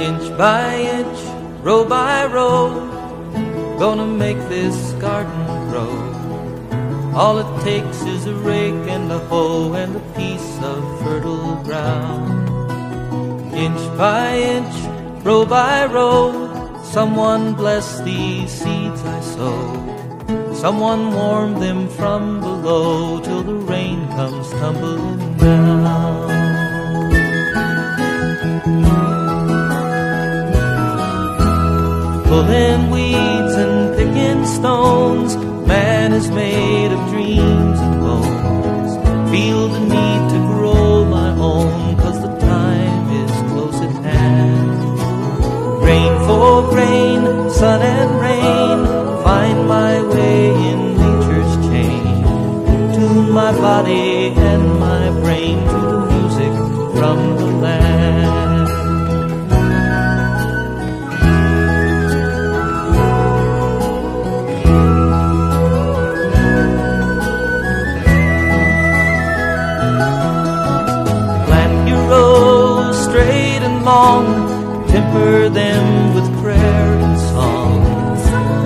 Inch by inch, row by row, gonna make this garden grow. All it takes is a rake and a hoe and a piece of fertile ground. Inch by inch, row by row, someone bless these seeds I sow. Someone warm them from below till the rain comes tumbling down. Pulling weeds and picking stones, man is made of dreams and bones. Feel the need to grow my own, cause the time is close at hand. Grain for grain, sun and rain, find my way in nature's chain. Tune my body and my brain to the music from long, temper them with prayer and song.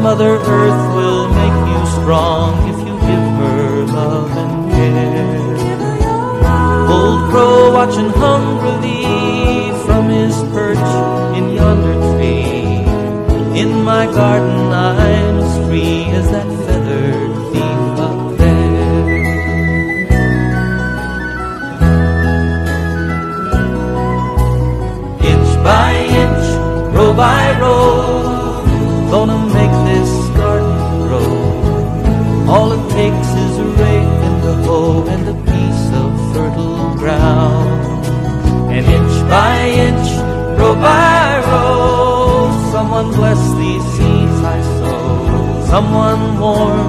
Mother Earth will make you strong if you give her love and care. Old crow watching hungrily from his perch in yonder tree. In my garden I'm as free as that row by row, gonna make this garden grow. All it takes is a rake and a hoe and a piece of fertile ground. And inch by inch, row by row, someone bless these seeds I sow. Someone warm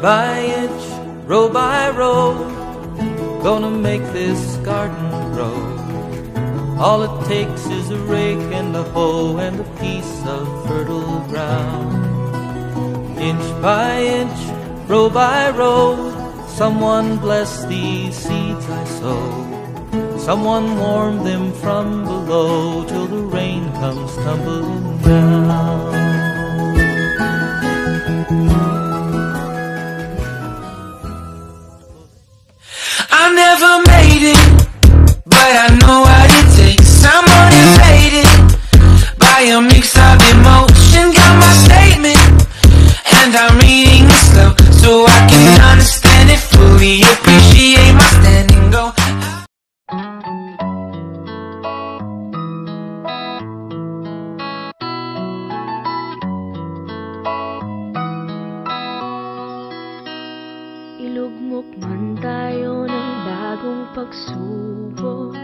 by inch, row by row, gonna make this garden grow. All it takes is a rake and a hoe and a piece of fertile ground. Inch by inch, row by row, someone bless these seeds I sow. Someone warm them from below till the rain comes tumbling down. And I'm reading it slow so I can understand it fully. Appreciate my standing. Go. Ilugmok man tayo ng bagong pagsubok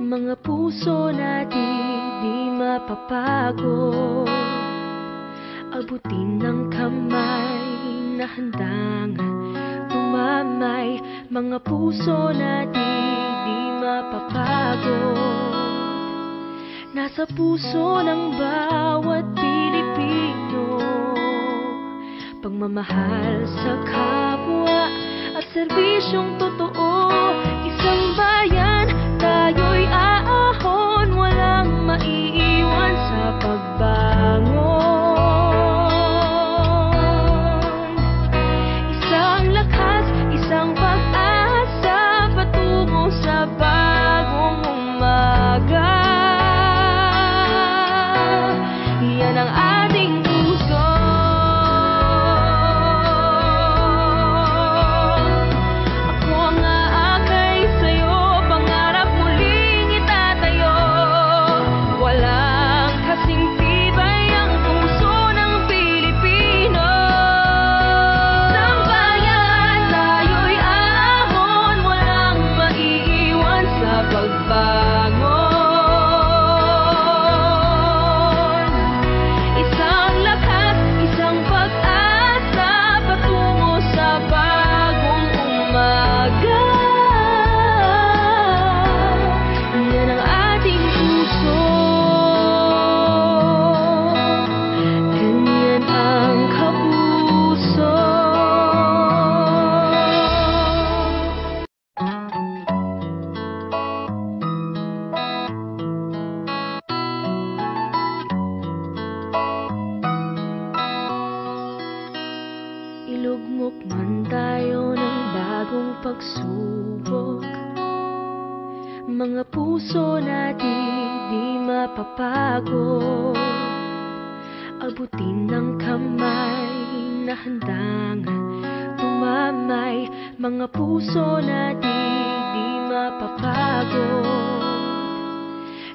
Mga puso natin di mapapagod Abutin ng kamay na handang tumamay. Mga puso natin di mapapagod. Nasa puso ng bawat Pilipino. Pagmamahal sa kapwa at serbisyong totoo pagsubok. Mga puso natin di mapapago Abutin ng kamay na handang tumamay. Mga puso natin di mapapagod.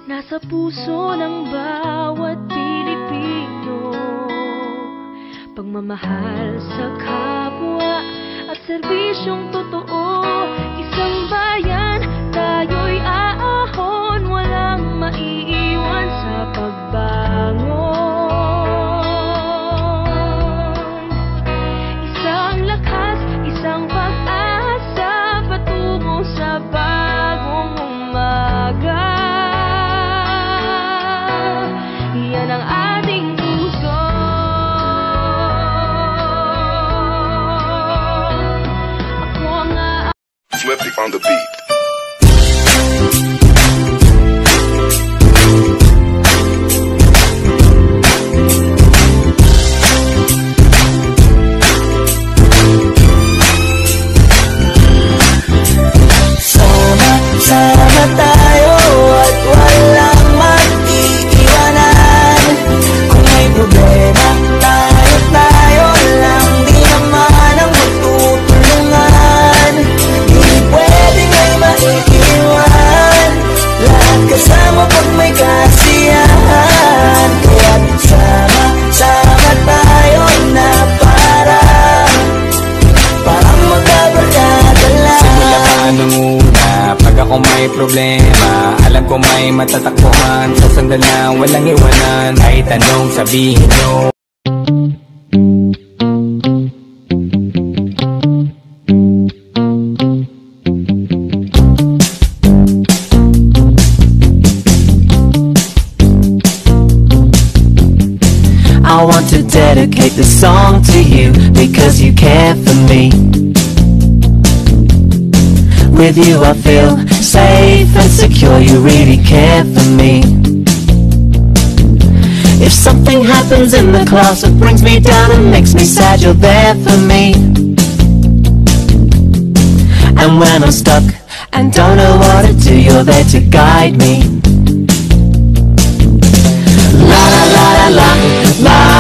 Nasa puso ng bawat Pilipino Pagmamahal sa kapwa serbisyong totoo Isang bayan, Swifty on the beat. Ko may Sa sandal na walang iwanan sabihin nyo I want to dedicate this song to you because you care for me. With you I feel safe and secure, you really care for me. If something happens in the class that brings me down and makes me sad, you're there for me. And when I'm stuck and don't know what to do, you're there to guide me. La la la la la, la